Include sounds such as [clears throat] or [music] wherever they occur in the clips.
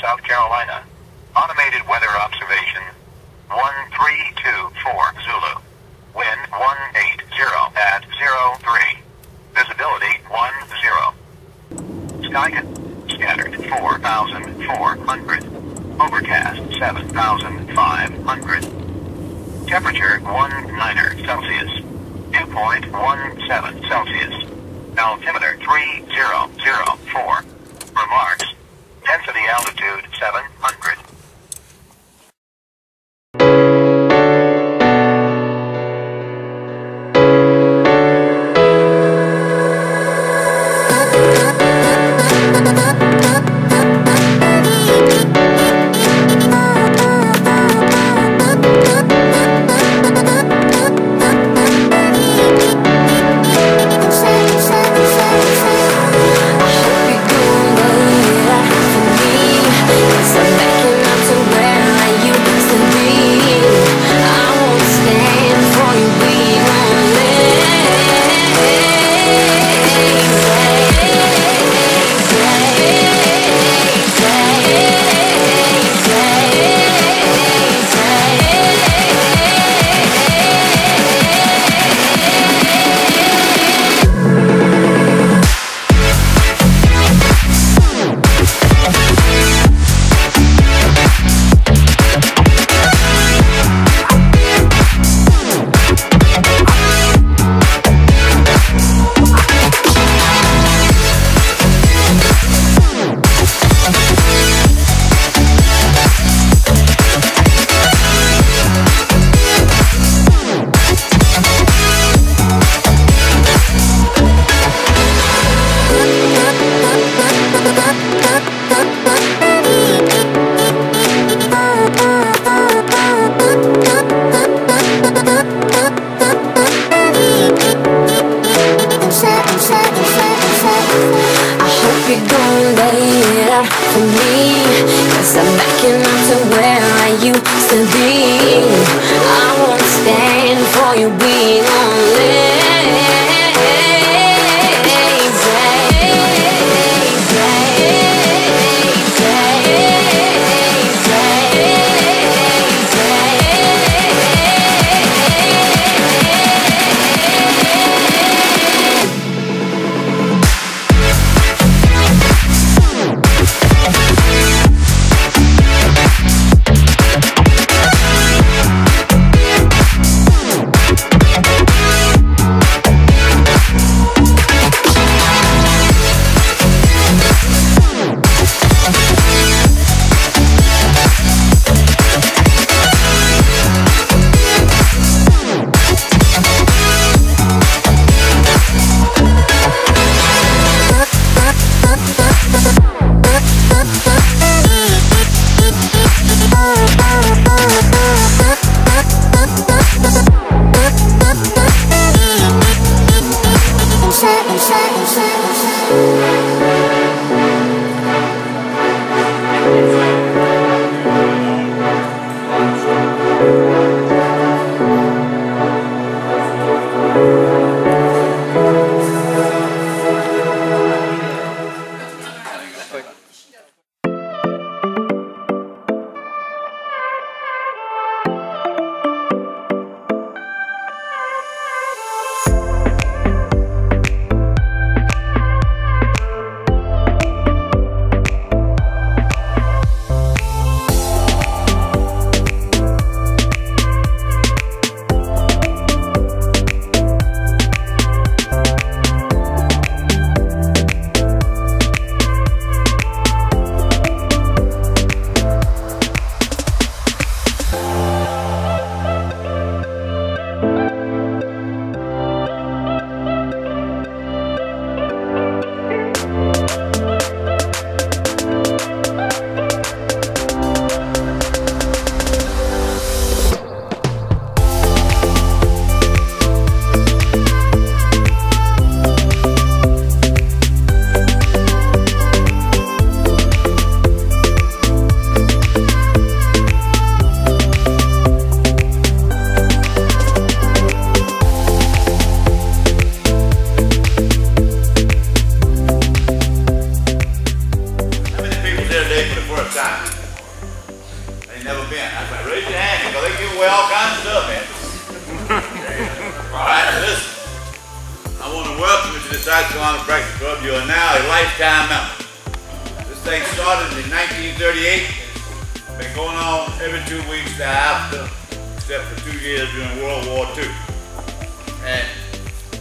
South Carolina. Automated weather observation 1324 Zulu. Wind 180 at 03. Visibility 10. Sky scattered 4,400. Overcast 7,500. Temperature 1 niner Celsius. 2.17 point Celsius. Altimeter 3004. Remarks. Gonna lay it out for me Cause I'm backing up to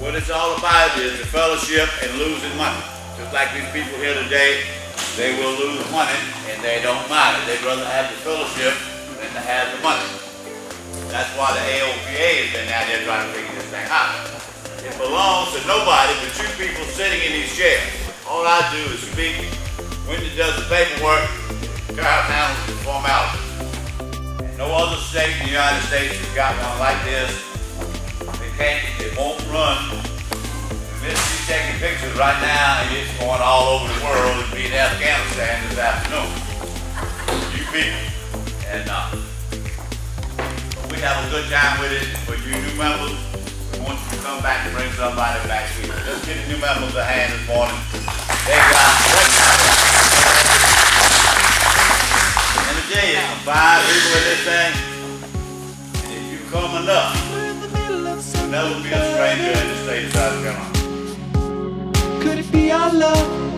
what it's all about is the fellowship and losing money. Just like these people here today, they will lose money and they don't mind it. They'd rather have the fellowship than to have the money. That's why the AOPA has been out there trying to figure this thing out. It belongs to nobody but you people sitting in these chairs. All I do is speak. Wendy does the paperwork. Carl handles the formalities. And no other state in the United States has got one like this. They can't, won't run Miss taking pictures right now and it's going all over the world. It'll be in Afghanistan this afternoon. You people. And uh, we have a good time with it. For you new members, we want you to come back and bring somebody back here. Let's give the new members a hand this morning. They got Let me tell you, some fine people in this thing. And if you come enough, never be a stranger in the state of South Carolina. Could it be our love?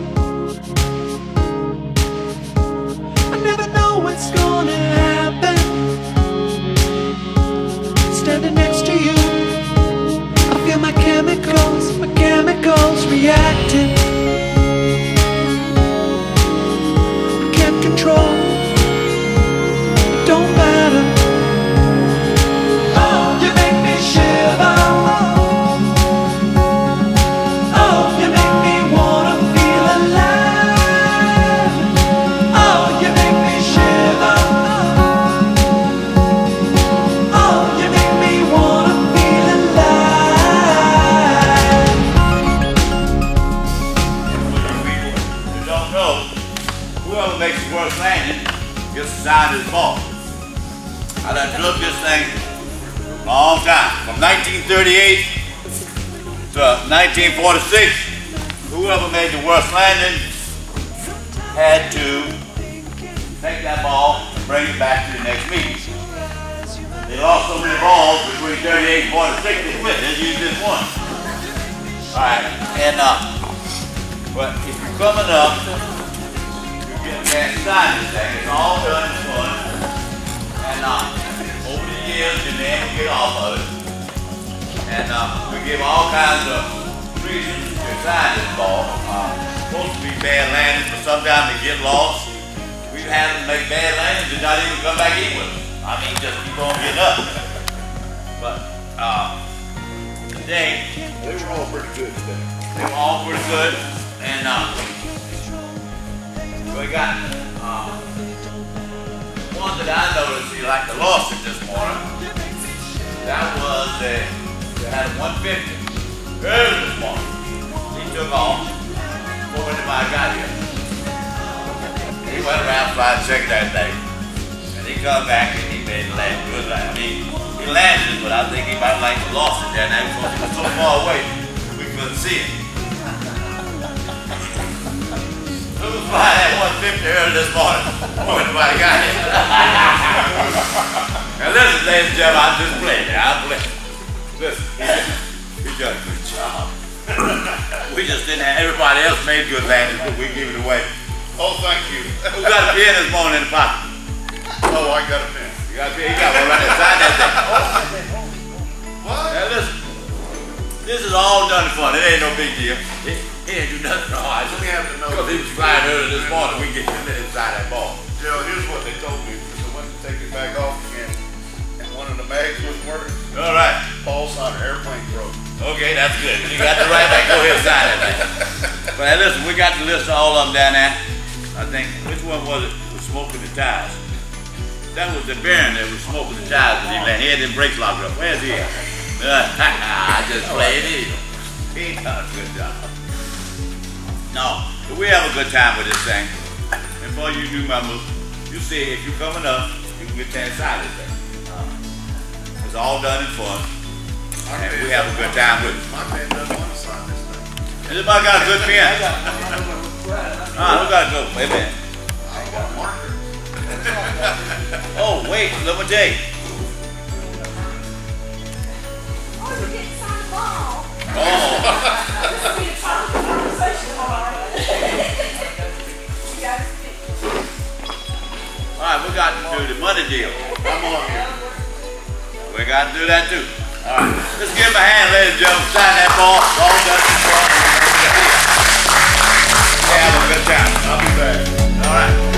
1946. Whoever made the worst landing had to take that ball and bring it back to the next meeting. They lost so many balls between 38 and 46, they quit. They used this one. All right, and uh, but if you're coming up, you get a chance to sign thing. It's all done in. And uh, over the years, your name will get off of it. And uh, we give all kinds of reasons to sign this ball. Uh, supposed to be bad landings, but sometimes they get lost. We've had them make bad landings and not even come back in with us. I mean, just keep on getting up. But uh, today, They were all pretty good today. they were all pretty good. And uh, we got uh, one that I noticed, he liked the Lawson this morning. That was the, they had a 150 early off before anybody got here. He went around seconds that day. And he come back and he made land good. I mean, he landed, but I think he might like lost Lawson there now because he was so far away we couldn't see it. Who was flying at 150 early this morning? Before anybody got here. now listen, ladies and gentlemen, I'm just playing. I'm playing. Listen, he done a good job. [laughs] we just didn't have, everybody else made good landings, but we give it away. Oh, thank you. Who got a pen this morning in the pocket? Oh, I got a pen. You got a pen? You got one right inside that thing. What? Now listen, this is all done fun. It ain't no big deal. He, he ain't do nothing wrong. I me have to know. Because he was flying early this morning, we get him inside that ball. Joe, here's what they told me. I went to take it back off again, and one of the mags wasn't working. All right. Paul on an airplane broke. Okay, that's good. You got the right back. Go ahead and sign it. But now listen, we got the list of all of them down there. I think, which one was it? Was smoking the tires. That was the Baron that was smoking the tires. Had- he had them brakes locked up. Where's he? [laughs] I just played it. He done a good job. No, but we have a good time with this thing. And for you new members, you see, if you're coming up, you can get to inside this thing. It's all done in fun and we have a good time with it. My pen doesn't want to sign this thing. Anybody got a good pen? I got, we got a good pen. I got markers. oh, wait, let me tell. Oh, [laughs] All right, we got to do the money deal. Come on here. We got to do that too. All right. Let's give him a hand, ladies and gentlemen. Sign that ball. Dusty ball. Yeah, have a good time. I'll be back. All right.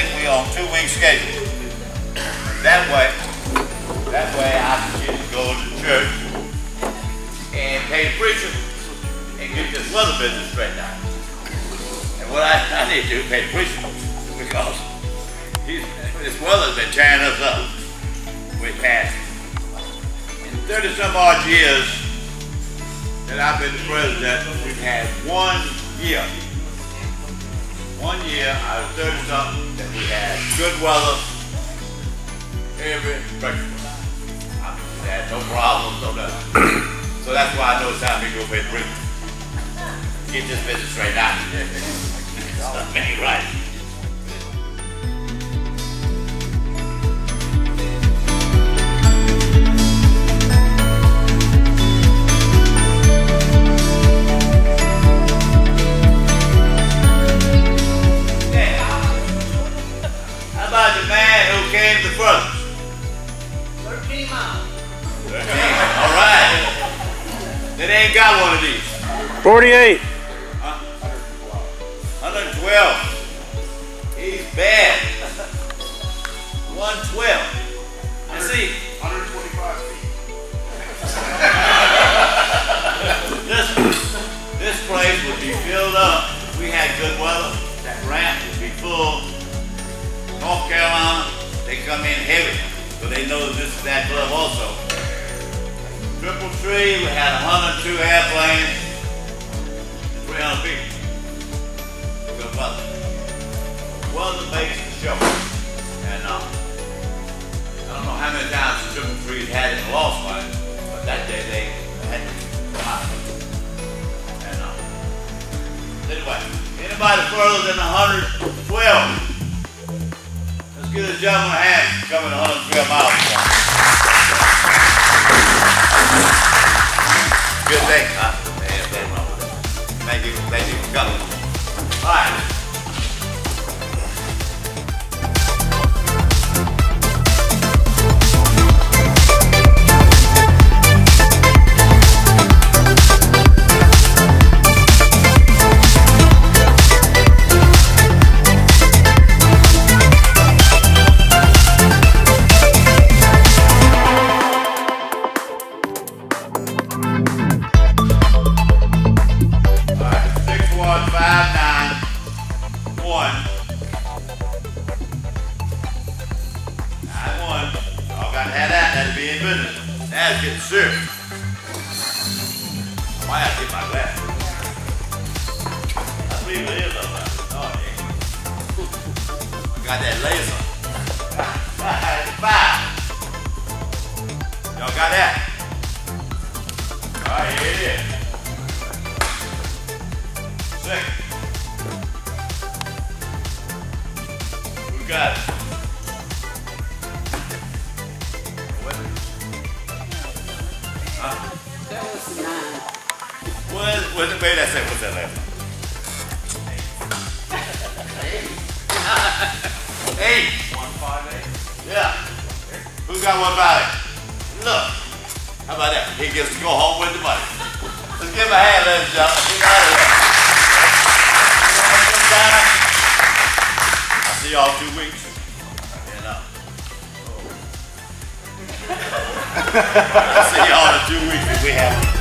Think we on two week schedule. That way, that way I can get go to church and pay the preacher and get this weather business straightened out. And what I, I need to do is pay the preacher because he's, this weather's been tearing us up. We've had in 30 some odd years that I've been president, we've had one year, one year out of 30 something that we had good weather every breakfast. I had no problems, no nothing. [clears throat] So that's why I know it's time to go pay the rent. Get this business straight out. Stuff ain't right. Came the furthest? 13 miles. 13, all right. They ain't got one of these. 48. Huh? 112. He's bad. [laughs] 112. You see, 125 feet. this, this place would be filled up. If we had good weather, that ramp would be full. North Carolina, they come in heavy, but they know that this is that club also. Triple Tree, we had 102 airplanes, 300 people. Good. Weather makes the show. And uh, I don't know how many times the Triple Tree had it and lost one, but that day they had to. And uh, anyway, anybody further than 112? Give this gentleman a hand coming 112 miles. Good thing, one five nine one. Nine one. Y'all gotta have that, that'll be in business. It's getting serious. I might have to get my glasses. I believe it is up there. Oh, yeah. I got that laser. Got it? What? What's that last one? Eight. One five eight? Yeah. Who got one five eight? Look. How about that? He gets to go home with the money. Let's give him a hand, ladies and gentlemen. See y'all in two weeks. And, uh, see y'all in two weeks if we have